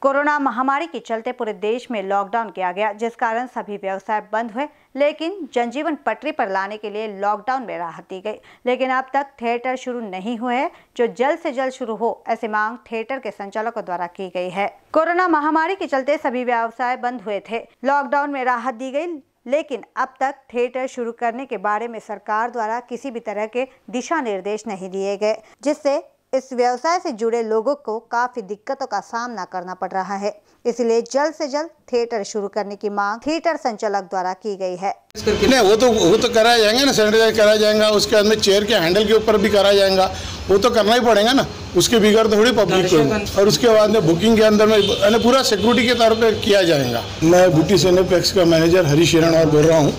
Corona महामारी के चलते पूरे देश में लॉकडाउन किया गया, जिस कारण सभी व्यवसाय बंद हुए, लेकिन जनजीवन पटरी पर लाने के लिए लॉकडाउन में राहत दी गई। लेकिन अब तक थिएटर शुरू नहीं हुए हैं, जो जल्द से जल्द शुरू हो, ऐसी मांग थिएटर के संचालकों द्वारा की गई है। कोरोना महामारी के चलते सभी व्यवसाय बंद हुए थे। लॉकडाउन में राहत दी गई, लेकिन अब तक थिएटर शुरू करने के बारे में सरकार द्वारा किसी भी तरह के दिशा निर्देश नहीं दिए गए, जिससे इस व्यवसाय से जुड़े लोगों को काफ़ी दिक्कतों का सामना करना पड़ रहा है। इसलिए जल्द से जल्द थिएटर शुरू करने की मांग थिएटर संचालक द्वारा की गई है। नहीं वो तो वो तो कराया जाएँगे ना सैनिटाइज कराया जाएगा उसके बाद में चेयर के हैंडल के ऊपर भी कराया जाएगा। वो तो करना ही पड़ेगा ना उसके बिगड़ थोड़ी पब्लिक को। और उसके बाद में बुकिंग के अंदर में यानी पूरा सिक्योरिटी के तौर पर किया जाएगा। मैं ब्यूटी सिनेप्लेक्स का मैनेजर हरीश हिरण और बोल रहा हूँ।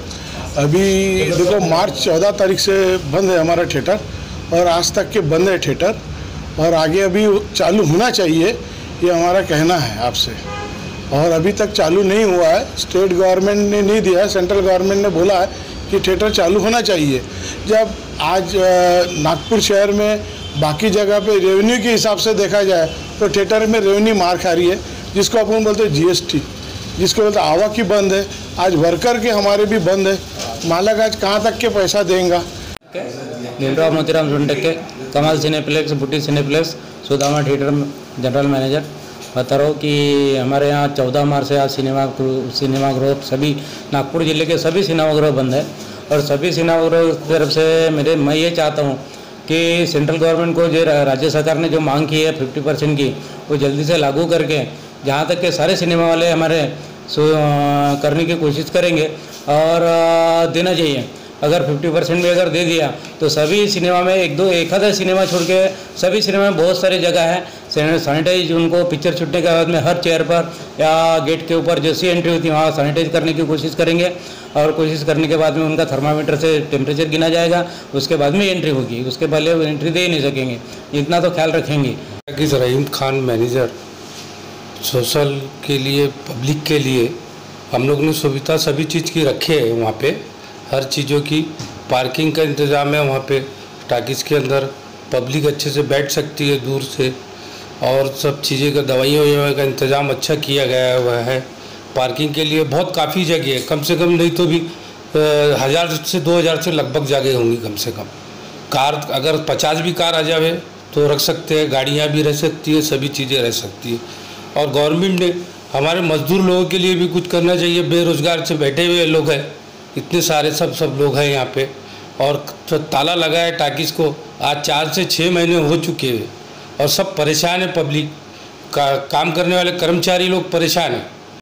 अभी देखो मार्च चौदह तारीख से बंद है हमारा थिएटर और आज तक के बंद है थिएटर। और आगे अभी चालू होना चाहिए, ये हमारा कहना है आपसे। और अभी तक चालू नहीं हुआ है। स्टेट गवर्नमेंट ने नहीं दिया है, सेंट्रल गवर्नमेंट ने बोला है कि थिएटर चालू होना चाहिए। जब आज नागपुर शहर में बाकी जगह पे रेवेन्यू के हिसाब से देखा जाए तो थिएटर में रेवेन्यू मार खा रही है, जिसको अपन बोलते हैं जीएसटी जिसको बोलते आवा की बंद है। आज वर्कर के हमारे भी बंद है। मालक आज कहाँ तक के पैसा देंगे? नीलराव Motiram सुंडके Kamal Cineplex Beauty Cineplex Sudama theatre general manager बता रहा हूँ कि हमारे यहाँ चौदह मार्च से आज सिनेमा सिनेमा गृह सभी नागपुर ज़िले के सभी सिनेमा गृह बंद है। और सभी सिनेमा गृह की तरफ़ से मेरे, मैं ये चाहता हूँ कि सेंट्रल गवर्नमेंट को जो राज्य सरकार ने जो मांग की है फिफ्टी परसेंट की, वो जल्दी से लागू करके जहाँ तक के सारे सिनेमा वाले हमारे करने की कोशिश करेंगे। और देना चाहिए। अगर 50 परसेंट भी अगर दे दिया तो सभी सिनेमा में एक दो एक आधा सिनेमा छोड़ के सभी सिनेमा में बहुत सारी जगह है। सैनिटाइज उनको पिक्चर छूटने के बाद में हर चेयर पर या गेट के ऊपर जैसी एंट्री होती है, वहाँ सैनिटाइज करने की कोशिश करेंगे। और कोशिश करने के बाद में उनका थर्मामीटर से टेम्परेचर गिना जाएगा। उसके बाद में एंट्री होगी। उसके पहले वो एंट्री दे ही नहीं सकेंगे। इतना तो ख्याल रखेंगे। रहीम खान मैनेजर सोशल के लिए पब्लिक के लिए, हम लोग ने सुविधा सभी चीज़ की रखी है वहाँ पे। हर चीज़ों की पार्किंग का इंतज़ाम है वहाँ पे। टाकिस के अंदर पब्लिक अच्छे से बैठ सकती है दूर से और सब चीज़ें का दवाइयों का इंतज़ाम अच्छा किया गया हुआ है। पार्किंग के लिए बहुत काफ़ी जगह है। कम से कम नहीं तो भी हज़ार से दो हज़ार से लगभग जगह होंगी कम से कम। कार, अगर पचास भी कार आ जाए तो रख सकते हैं, गाड़ियाँ भी रह सकती है, सभी चीज़ें रह सकती है। और गवर्नमेंट ने हमारे मजदूर लोगों के लिए भी कुछ करना चाहिए। बेरोज़गार से बैठे हुए लोग हैं। इतने सारे सब सब लोग हैं यहाँ पे। और तो ताला लगा है टाकिस को। आज चार से छः महीने हो चुके हैं। और सब परेशान है, पब्लिक का काम करने वाले कर्मचारी लोग परेशान हैं।